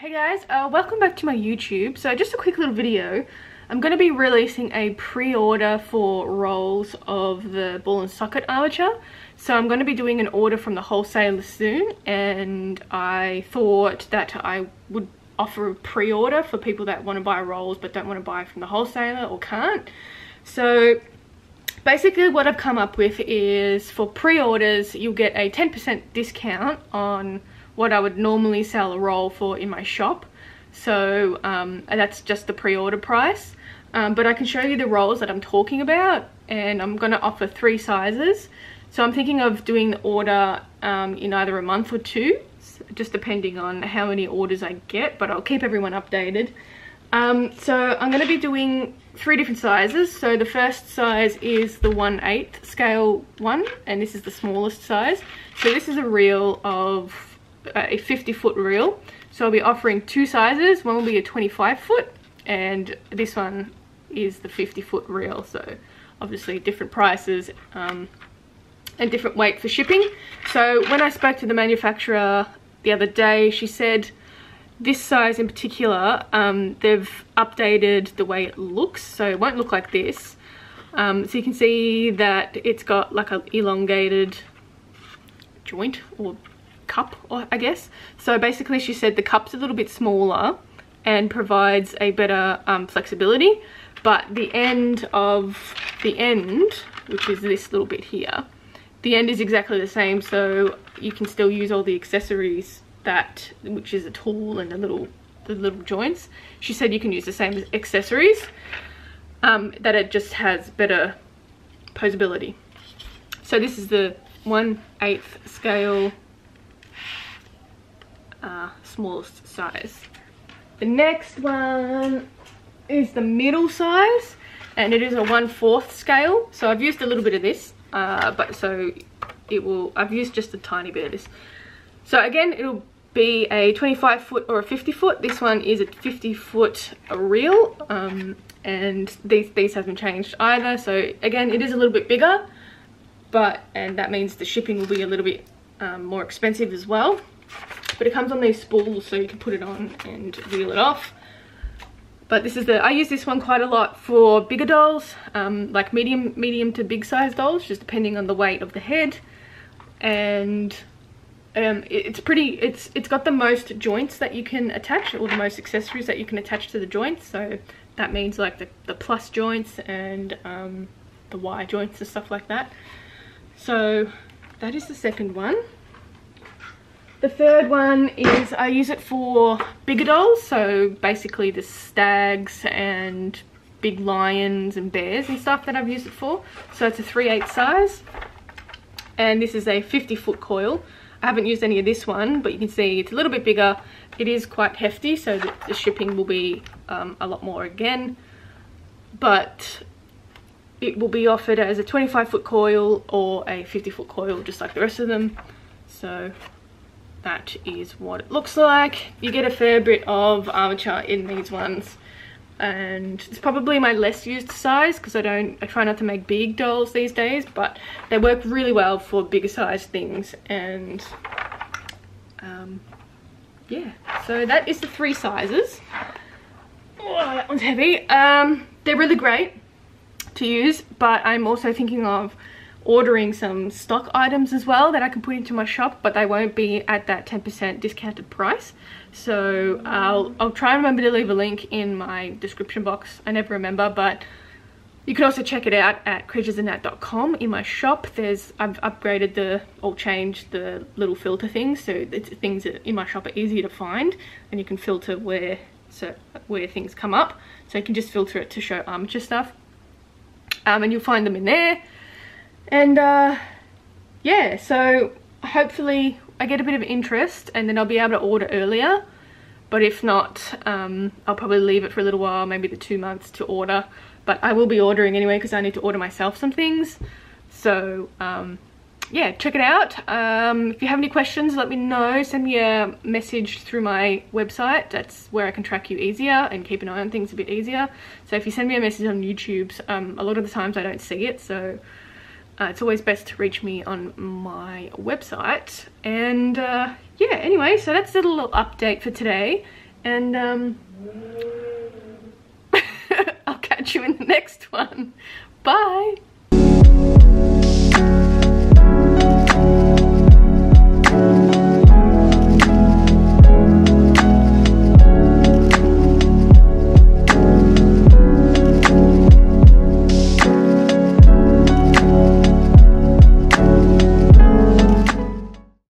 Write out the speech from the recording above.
Hey guys, uh, welcome back to my YouTube. So just a quick little video. I'm going to be releasing a pre-order for rolls of the ball and socket armature. So I'm going to be doing an order from the wholesaler soon and I thought that I would offer a pre-order for people that want to buy rolls but don't want to buy from the wholesaler or can't. So basically what I've come up with is for pre-orders you'll get a 10% discount on what I would normally sell a roll for in my shop. So um, that's just the pre-order price. Um, but I can show you the rolls that I'm talking about and I'm going to offer three sizes. So I'm thinking of doing the order um, in either a month or two, just depending on how many orders I get, but I'll keep everyone updated. Um, so I'm going to be doing three different sizes. So the first size is the 1 8 scale one, and this is the smallest size. So this is a reel of a 50 foot reel. So I'll be offering two sizes. One will be a 25 foot and this one is the 50 foot reel. So obviously different prices um, and different weight for shipping. So when I spoke to the manufacturer the other day she said this size in particular um, they've updated the way it looks so it won't look like this. Um, so you can see that it's got like an elongated joint or cup, I guess. So basically she said the cup's a little bit smaller and provides a better um, flexibility, but the end of the end, which is this little bit here, the end is exactly the same, so you can still use all the accessories that, which is a tool and the little, the little joints. She said you can use the same accessories, um, that it just has better posability. So this is the 1 8th scale uh, smallest size. The next one is the middle size and it is a 1 4th scale. So I've used a little bit of this, uh, but so it will, I've used just a tiny bit of this. So again, it'll be a 25 foot or a 50 foot. This one is a 50 foot reel um, and these, these haven't changed either. So again, it is a little bit bigger, but, and that means the shipping will be a little bit um, more expensive as well but it comes on these spools so you can put it on and reel it off. But this is the i use this one quite a lot for bigger dolls um, like medium medium to big size dolls just depending on the weight of the head. And um, it's pretty it's it's got the most joints that you can attach or the most accessories that you can attach to the joints. So that means like the, the plus joints and um, the Y joints and stuff like that. So that is the second one the third one is I use it for bigger dolls, so basically the stags and big lions and bears and stuff that I've used it for. So it's a 3 8 size. And this is a 50 foot coil. I haven't used any of this one, but you can see it's a little bit bigger. It is quite hefty, so the, the shipping will be um, a lot more again. But it will be offered as a 25 foot coil or a 50 foot coil, just like the rest of them. So that is what it looks like. You get a fair bit of armature in these ones. And it's probably my less used size because I don't I try not to make big dolls these days but they work really well for bigger size things. And um, yeah so that is the three sizes. Oh that one's heavy. Um, they're really great to use but I'm also thinking of ordering some stock items as well that I can put into my shop but they won't be at that 10% discounted price. So I'll, I'll try and remember to leave a link in my description box. I never remember but you can also check it out at creaturesofnat.com in my shop there's I've upgraded the or changed the little filter thing so it's things in my shop are easier to find and you can filter where so where things come up. So you can just filter it to show armature stuff. Um, and you'll find them in there and uh, yeah, so hopefully I get a bit of interest and then I'll be able to order earlier. But if not, um, I'll probably leave it for a little while, maybe the two months to order. But I will be ordering anyway because I need to order myself some things. So um, yeah, check it out. Um, if you have any questions, let me know. Send me a message through my website. That's where I can track you easier and keep an eye on things a bit easier. So if you send me a message on YouTube, um, a lot of the times I don't see it. So uh, it's always best to reach me on my website and uh, yeah anyway so that's a little update for today And um, I'll catch you in the next one. Bye.